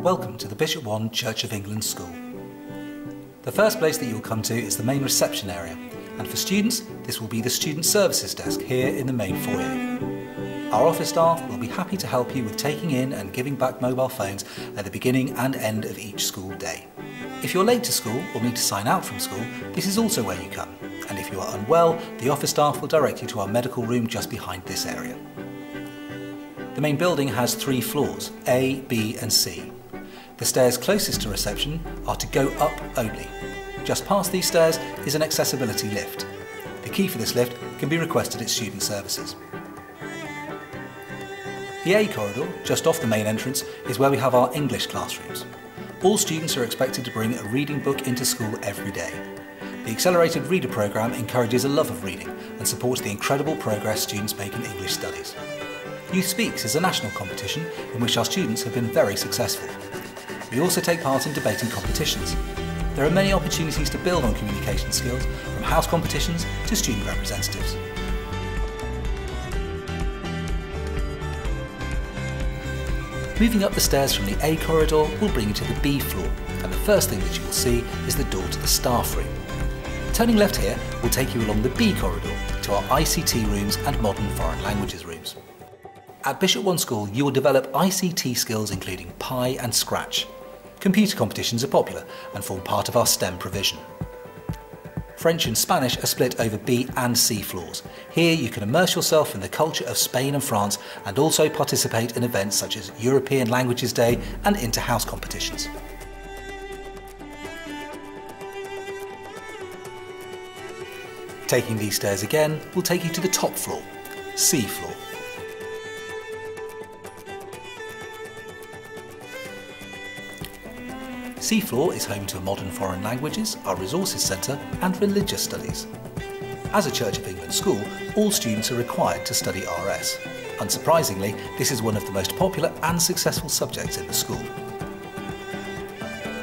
welcome to the Bishop Wand Church of England School. The first place that you'll come to is the main reception area, and for students, this will be the Student Services desk here in the main foyer. Our office staff will be happy to help you with taking in and giving back mobile phones at the beginning and end of each school day. If you're late to school or need to sign out from school, this is also where you come, and if you are unwell, the office staff will direct you to our medical room just behind this area. The main building has three floors, A, B and C. The stairs closest to reception are to go up only. Just past these stairs is an accessibility lift. The key for this lift can be requested at Student Services. The A corridor, just off the main entrance, is where we have our English classrooms. All students are expected to bring a reading book into school every day. The Accelerated Reader programme encourages a love of reading and supports the incredible progress students make in English studies. Youth Speaks is a national competition in which our students have been very successful. We also take part in debating competitions. There are many opportunities to build on communication skills, from house competitions to student representatives. Moving up the stairs from the A corridor will bring you to the B floor, and the first thing that you will see is the door to the staff room. Turning left here will take you along the B corridor to our ICT rooms and modern foreign languages rooms. At Bishop Wand School, you will develop ICT skills including Pi and Scratch. Computer competitions are popular and form part of our STEM provision. French and Spanish are split over B and C floors. Here you can immerse yourself in the culture of Spain and France and also participate in events such as European Languages Day and inter-house competitions. Taking these stairs again will take you to the top floor, C floor. C floor is home to modern foreign languages, our resources centre and religious studies. As a Church of England school, all students are required to study RS. Unsurprisingly, this is one of the most popular and successful subjects in the school.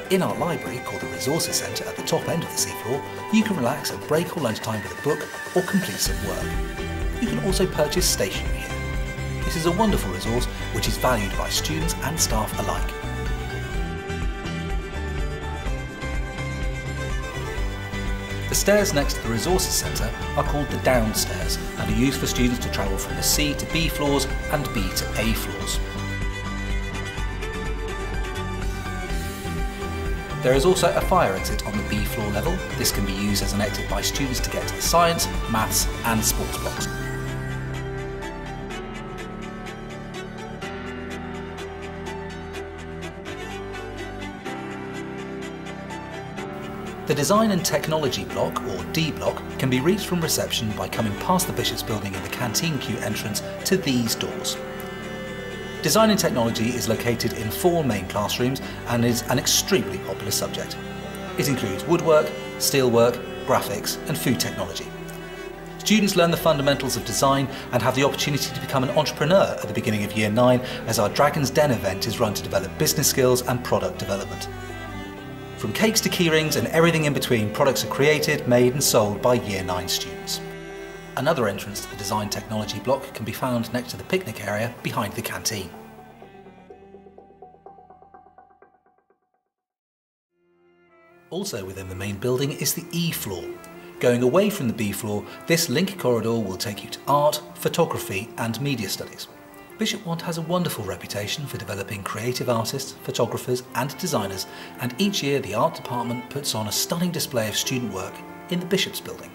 In our library, called the Resources Centre at the top end of the C floor, you can relax at break or lunchtime with a book or complete some work. You can also purchase stationery here. This is a wonderful resource which is valued by students and staff alike. Stairs next to the Resources Centre are called the downstairs and are used for students to travel from the C to B floors and B to A floors. There is also a fire exit on the B floor level. This can be used as an exit by students to get to the science, maths and sports blocks. The Design and Technology block, or D block, can be reached from reception by coming past the Bishop's building in the canteen queue entrance to these doors. Design and Technology is located in four main classrooms and is an extremely popular subject. It includes woodwork, steelwork, graphics and food technology. Students learn the fundamentals of design and have the opportunity to become an entrepreneur at the beginning of Year 9 as our Dragon's Den event is run to develop business skills and product development. From cakes to keyrings and everything in between, products are created, made and sold by Year 9 students. Another entrance to the Design Technology block can be found next to the picnic area behind the canteen. Also within the main building is the E floor. Going away from the B floor, this link corridor will take you to art, photography and media studies. Bishop Wand has a wonderful reputation for developing creative artists, photographers and designers and each year the art department puts on a stunning display of student work in the Bishop's building.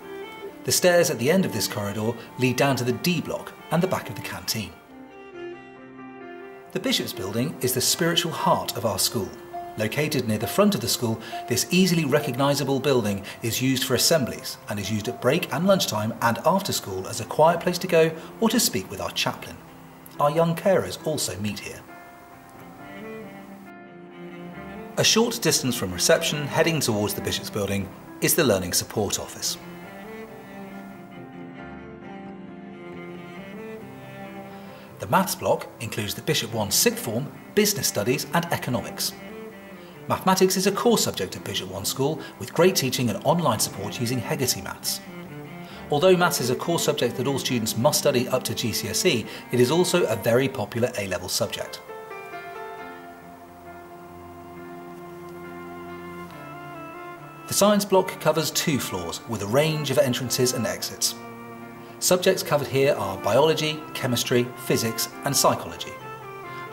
The stairs at the end of this corridor lead down to the D block and the back of the canteen. The Bishop's building is the spiritual heart of our school. Located near the front of the school, this easily recognisable building is used for assemblies and is used at break and lunchtime and after school as a quiet place to go or to speak with our chaplain. Our young carers also meet here. A short distance from reception, heading towards the Bishop's building, is the Learning Support Office. The maths block includes the Bishop Wand Sixth Form, Business Studies and Economics. Mathematics is a core subject at Bishop Wand School with great teaching and online support using Hegarty Maths. Although maths is a core subject that all students must study up to GCSE, it is also a very popular A-level subject. The science block covers two floors with a range of entrances and exits. Subjects covered here are biology, chemistry, physics and psychology.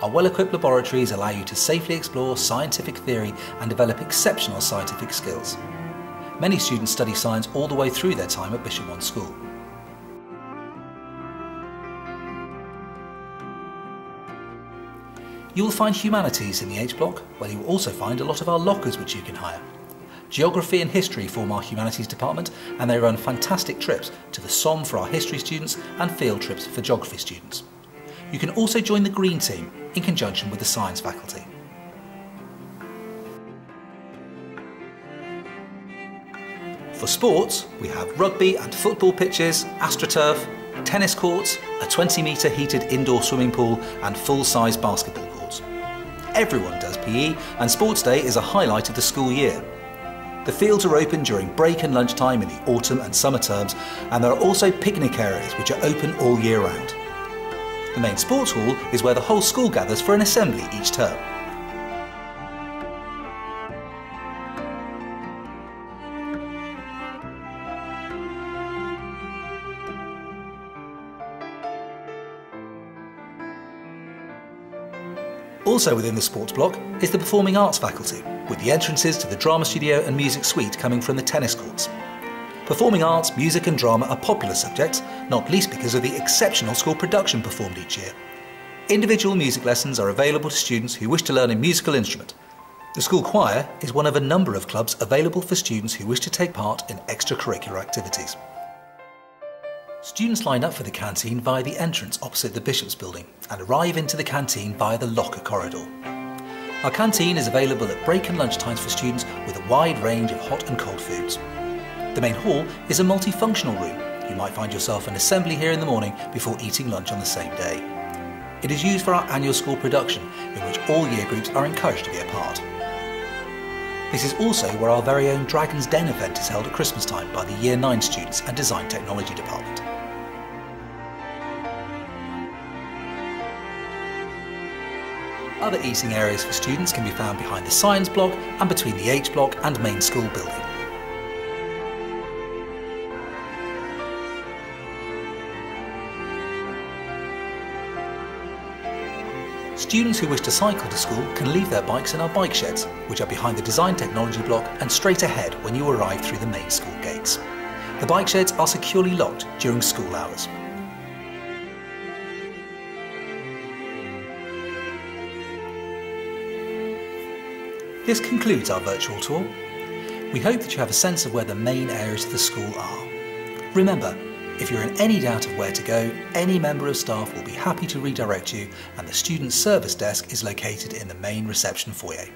Our well-equipped laboratories allow you to safely explore scientific theory and develop exceptional scientific skills. Many students study science all the way through their time at Bishop Wand School. You will find humanities in the H block, where you will also find a lot of our lockers which you can hire. Geography and history form our humanities department and they run fantastic trips to the Somme for our history students and field trips for geography students. You can also join the Green Team in conjunction with the Science faculty. For sports, we have rugby and football pitches, AstroTurf, tennis courts, a 20 metre heated indoor swimming pool and full-size basketball courts. Everyone does PE and Sports Day is a highlight of the school year. The fields are open during break and lunchtime in the autumn and summer terms and there are also picnic areas which are open all year round. The main sports hall is where the whole school gathers for an assembly each term. Also within the sports block is the Performing Arts faculty, with the entrances to the drama studio and music suite coming from the tennis courts. Performing arts, music and drama are popular subjects, not least because of the exceptional school production performed each year. Individual music lessons are available to students who wish to learn a musical instrument. The school choir is one of a number of clubs available for students who wish to take part in extracurricular activities. Students line up for the canteen via the entrance opposite the Bishop's building and arrive into the canteen via the locker corridor. Our canteen is available at break and lunch times for students with a wide range of hot and cold foods. The main hall is a multifunctional room. You might find yourself an assembly here in the morning before eating lunch on the same day. It is used for our annual school production in which all year groups are encouraged to be a part. This is also where our very own Dragon's Den event is held at Christmas time by the Year 9 students and Design Technology Department. Other eating areas for students can be found behind the Science block and between the H block and main school building. Students who wish to cycle to school can leave their bikes in our bike sheds, which are behind the Design Technology block and straight ahead when you arrive through the main school gates. The bike sheds are securely locked during school hours. This concludes our virtual tour. We hope that you have a sense of where the main areas of the school are. Remember, if you're in any doubt of where to go, any member of staff will be happy to redirect you and the Student Service Desk is located in the main reception foyer.